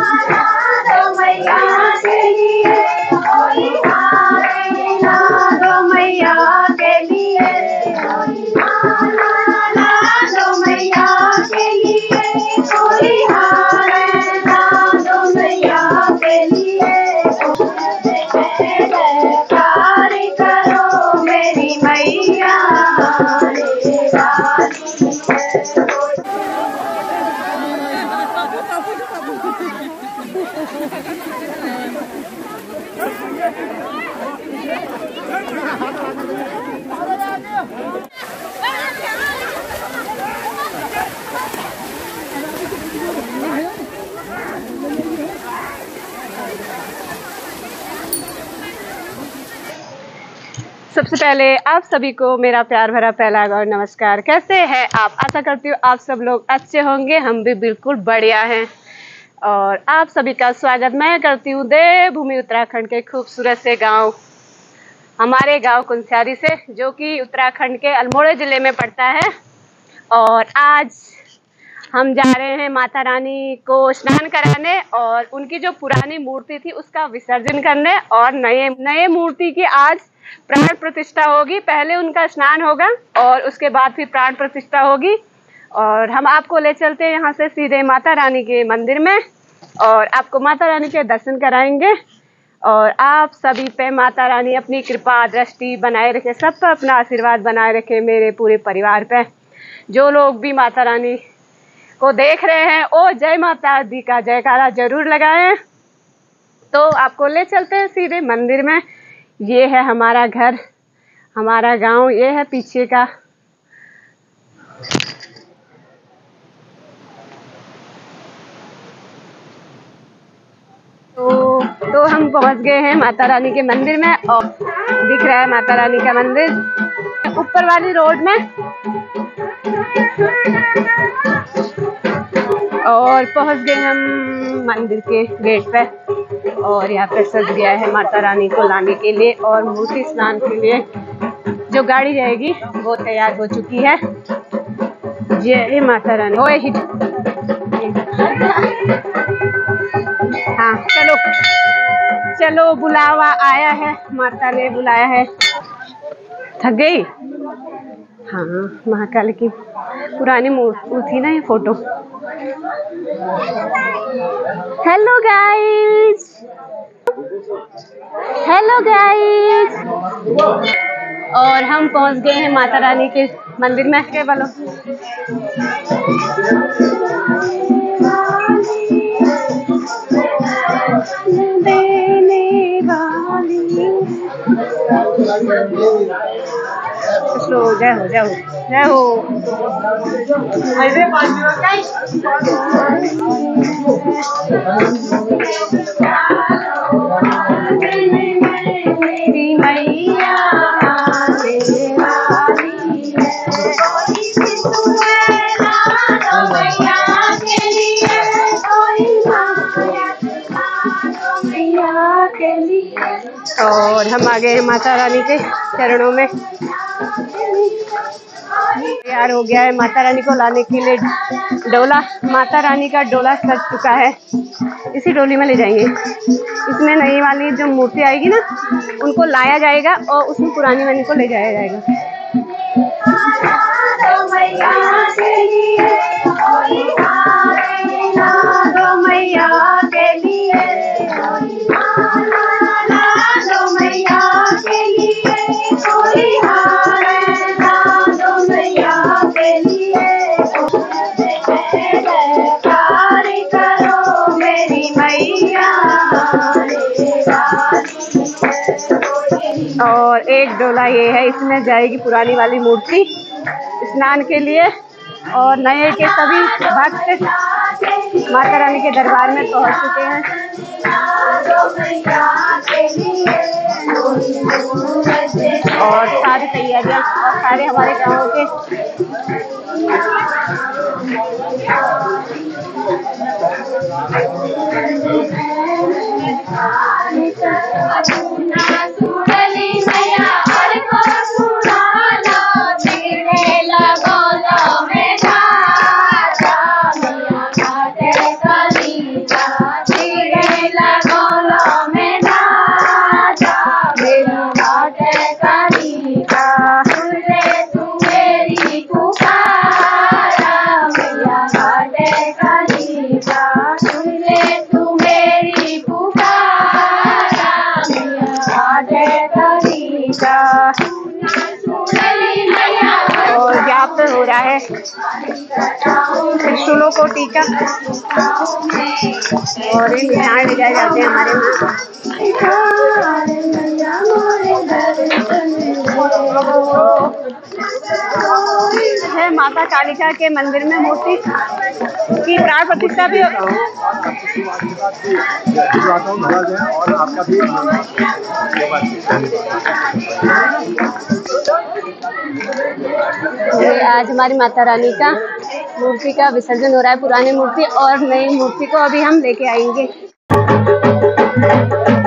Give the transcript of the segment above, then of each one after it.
दो मैया सबसे पहले आप सभी को मेरा प्यार भरा पहला और नमस्कार। कैसे हैं आप? आशा करती हूँ आप सब लोग अच्छे होंगे, हम भी बिल्कुल बढ़िया हैं। और आप सभी का स्वागत मैं करती हूँ देवभूमि उत्तराखंड के खूबसूरत से गाँव, हमारे गाँव कुंसियारी से, जो कि उत्तराखंड के अल्मोड़े ज़िले में पड़ता है। और आज हम जा रहे हैं माता रानी को स्नान कराने और उनकी जो पुरानी मूर्ति थी उसका विसर्जन करने और नए नए मूर्ति की आज प्राण प्रतिष्ठा होगी, पहले उनका स्नान होगा और उसके बाद फिर प्राण प्रतिष्ठा होगी। और हम आपको ले चलते हैं यहाँ से सीधे माता रानी के मंदिर में और आपको माता रानी के दर्शन कराएँगे। और आप सभी पे माता रानी अपनी कृपा, दृष्टि बनाए रखे, सब पर अपना आशीर्वाद बनाए रखे मेरे पूरे परिवार पे। जो लोग भी माता रानी को देख रहे हैं, ओ जय माता दी का जयकारा ज़रूर लगाएँ। तो आपको ले चलते हैं सीधे मंदिर में। ये है हमारा घर, हमारा गाँव, ये है पीछे का। तो तो हम पहुँच गए हैं माता रानी के मंदिर में, और दिख रहा है माता रानी का मंदिर। ऊपर वाली रोड में। और पहुँच गए हम मंदिर के गेट पे। और यहाँ पे सज गया है माता रानी को लाने के लिए और मूर्ति स्नान के लिए। जो गाड़ी रहेगी, वो तैयार हो चुकी है। जय माता रानी। हिट। हाँ चलो। चलो, बुलावा आया है। माता ने बुलाया है। थक गई? हाँ महाकाल की पुरानी मूर्ति थी ना ये photo? Hello guys hello guys और हम पहुँच गए हैं माता रानी के मंदिर में। के वाली स्लो हो जय हो और हम आ गए माता रानी के चरणों में। तैयार हो गया है माता रानी को लाने के लिए। डोला, माता रानी का डोला सज चुका है। इसी डोली में ले जाएँगे। इसमें नई वाली जो मूर्ति आएगी ना, उनको लाया जाएगा और उसमें पुरानी वाली को ले जाया जाएगा। और एक डोला ये है, इसमें जाएगी पुरानी वाली मूर्ति स्नान के लिए। और नए के सभी भक्त माता रानी के दरबार में पहुँच चुके हैं। और सारी तैयारियाँ और सारे हमारे गाँव के हमारे है माता कालिका के मंदिर में मूर्ति की प्राण प्रतिष्ठा भी और आपका भी ये आज हमारी माता रानी का मूर्ति का विसर्जन हो रहा है, पुरानी मूर्ति और नई मूर्ति को अभी हम लेके आएँगे। Música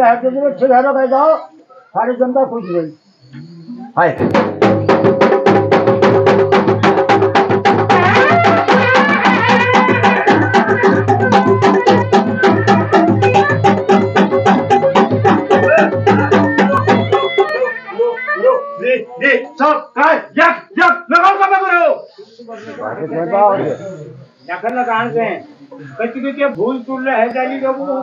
ये ठिका है तो ठिका रह जाओ सारी जनता खुश रही हाय। लगान से भूल चूल है जाली वो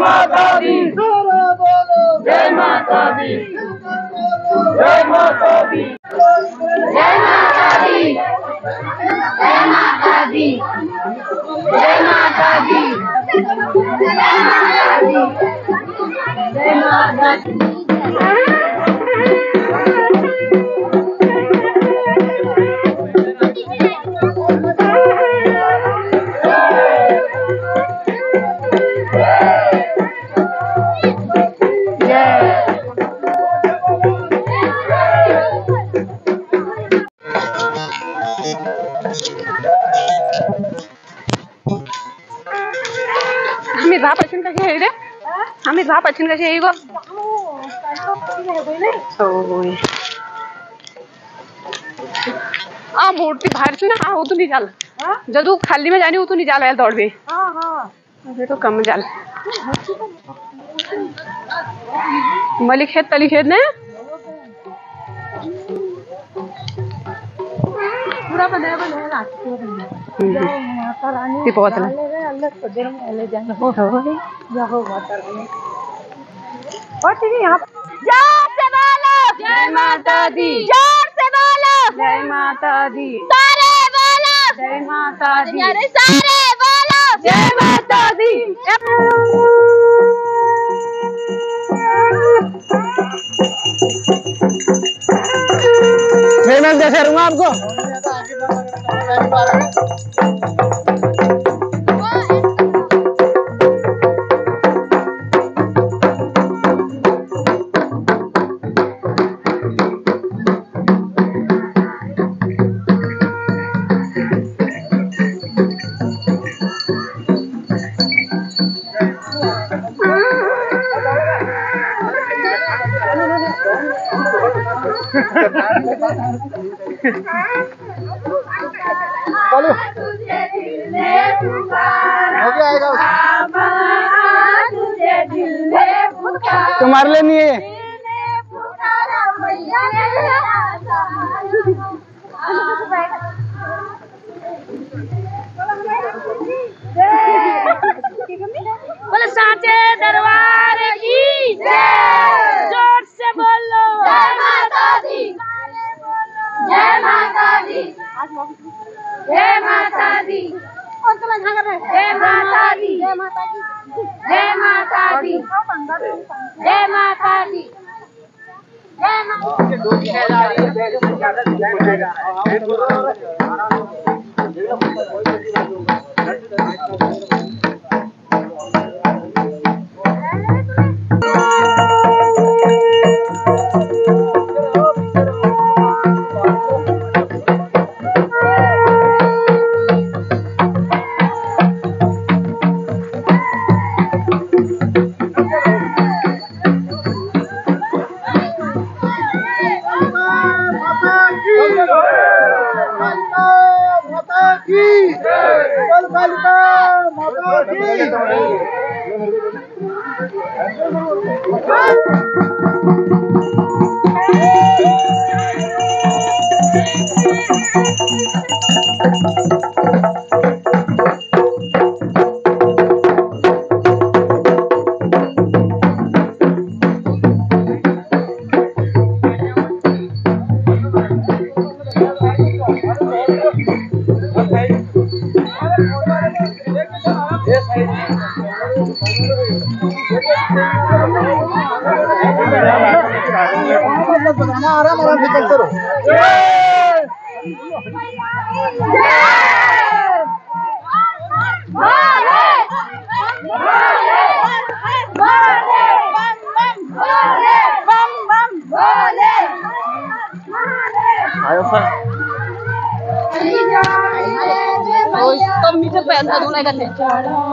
माता दी। जय माता दी। आम्ही दहा पर्सेंट कशी आहे रे आम्ही दहा पर्सेंट कशी आहे गो होय आ मूर्ति बाहर से ना हाँ वो तो नहीं जाल। जदू खाली में जानी वो तो नहीं जाल है दौड़ भी अबे तो कम जाल। मलिक खेत तली खेत ने? पूरा बनाया बनाया रास्ते माता रानी ती पोहोचला अल्लाह सदर में ले जाना हो जाओ माता रानी और ठीक है यहाँ ज़ोर से बोलो। जय माता दी। ज़ोर से बोलो। जय माता दी। सारे बोलो। जय माता दी। अरे सारे बोलो। जय माता दी। फ़ेमस देखा रूँगा आपको। माता दी जय माता दी जय माता दी जय माता दी जय माता दी जय माता दी जय माता माता Woo!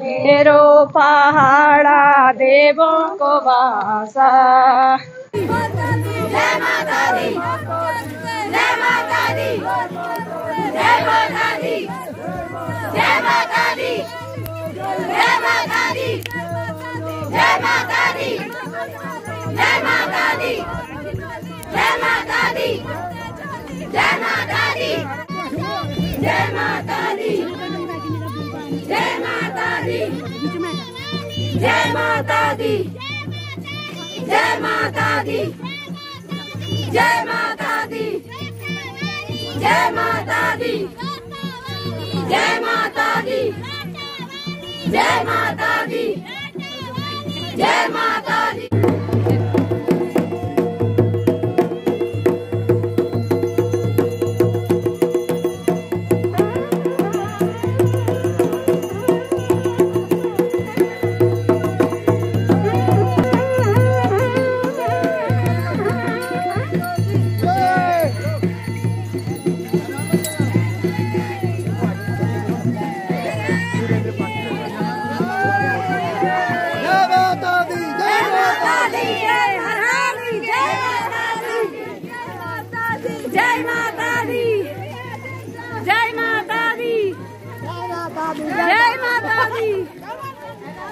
मेरो पहाडा देवो को भाषा मेरो पहाडा देवो को भाषा बद्रीनाथ, केदारनाथ बद्रीनाथ केदारनाथ मेरो पहाडा देवों को वासा जय जय माता दी जय माता दी जय माता दी जय माता दी जय माता दी जय माता दी जय माता दी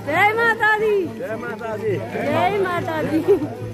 जय माता दी। जय माता दी। जय माता दी।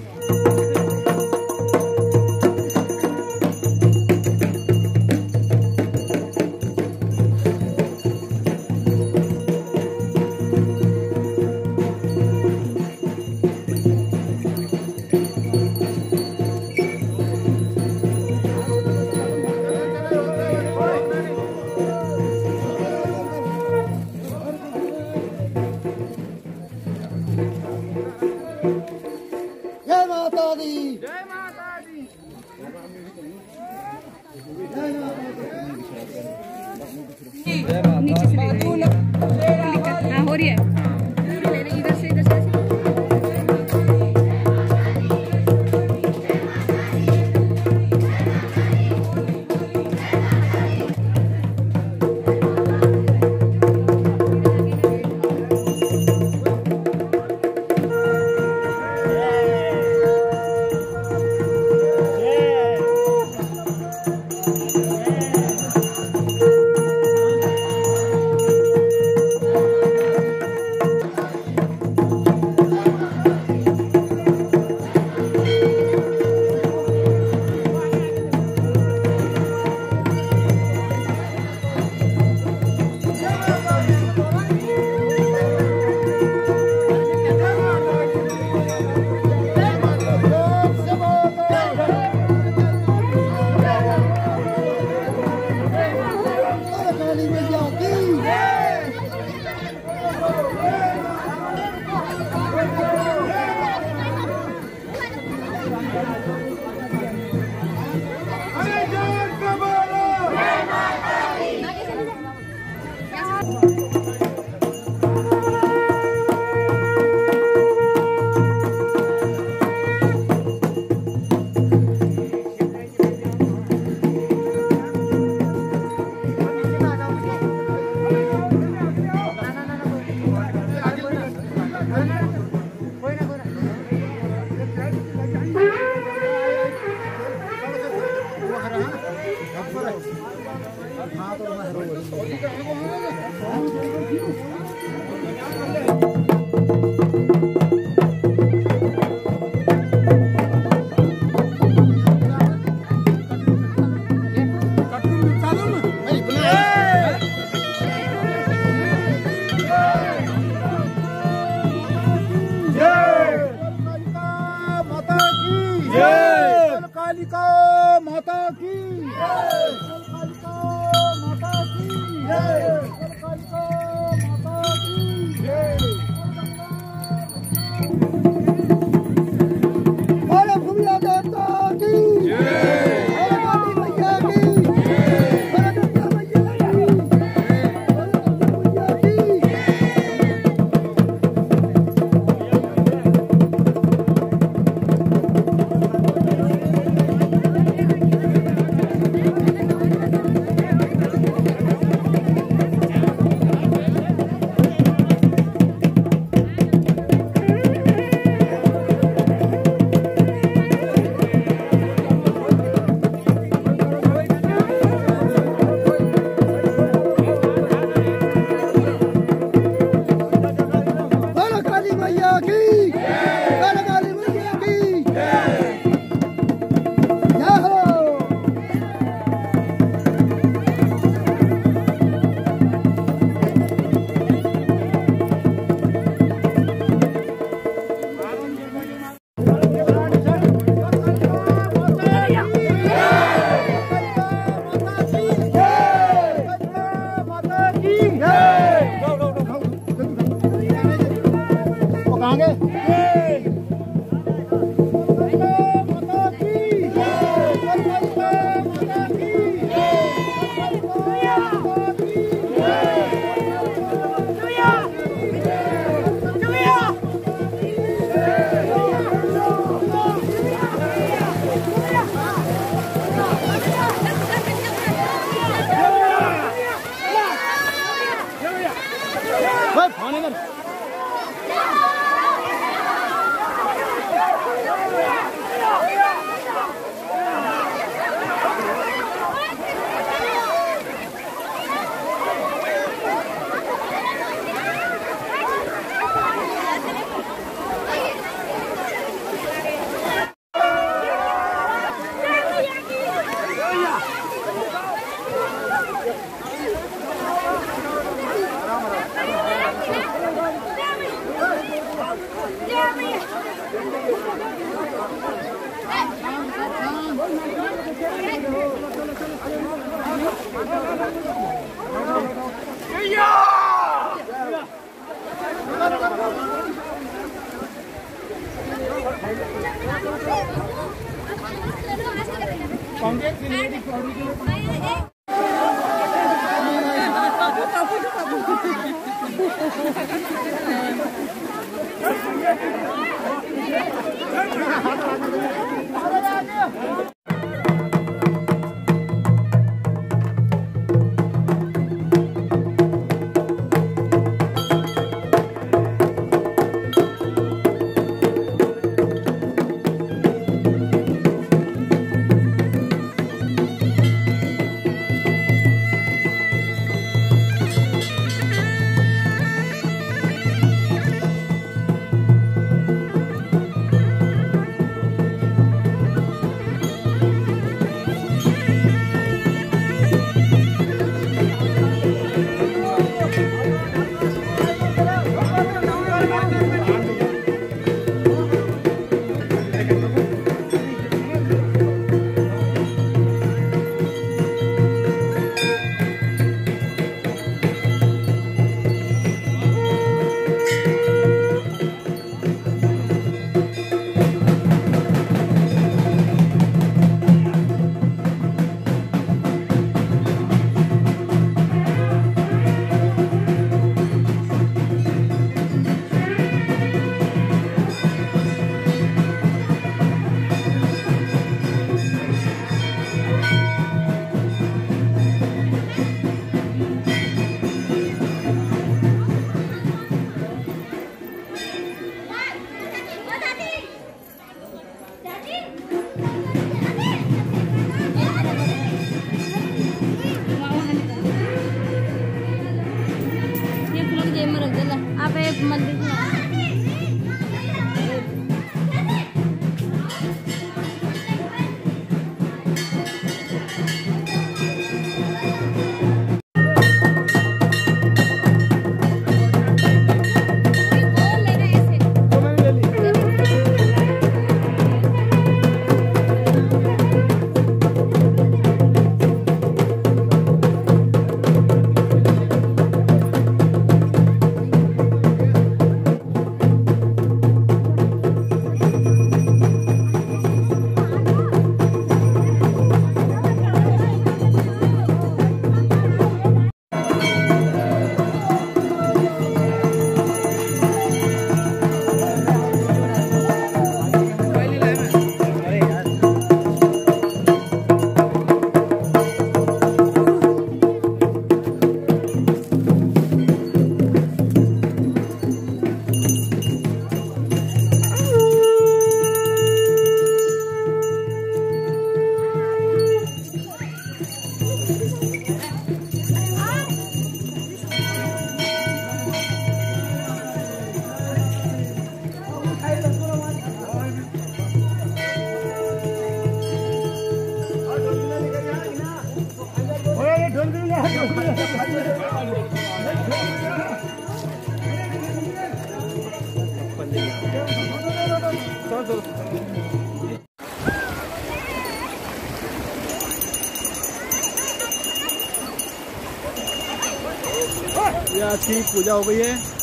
ये आज की पूजा हो गई है।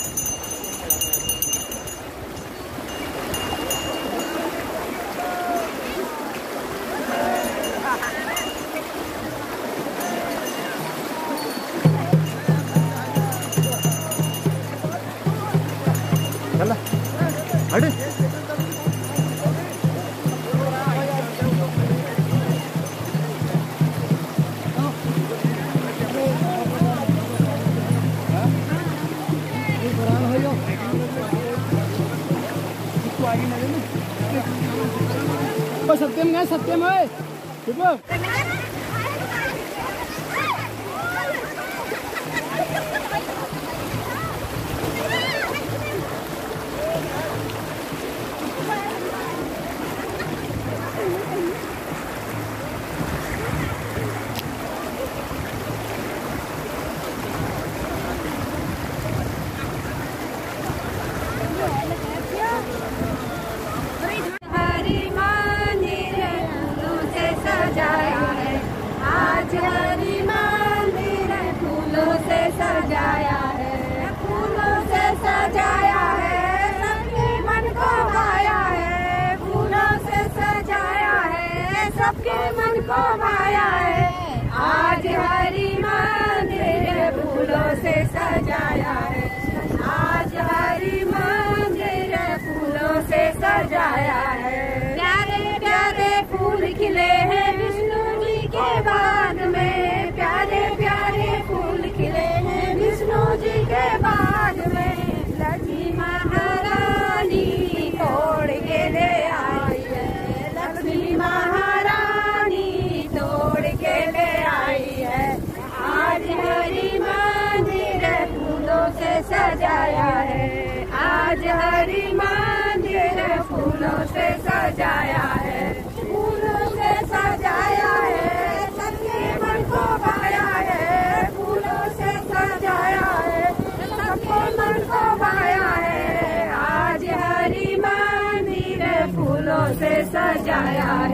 假呀。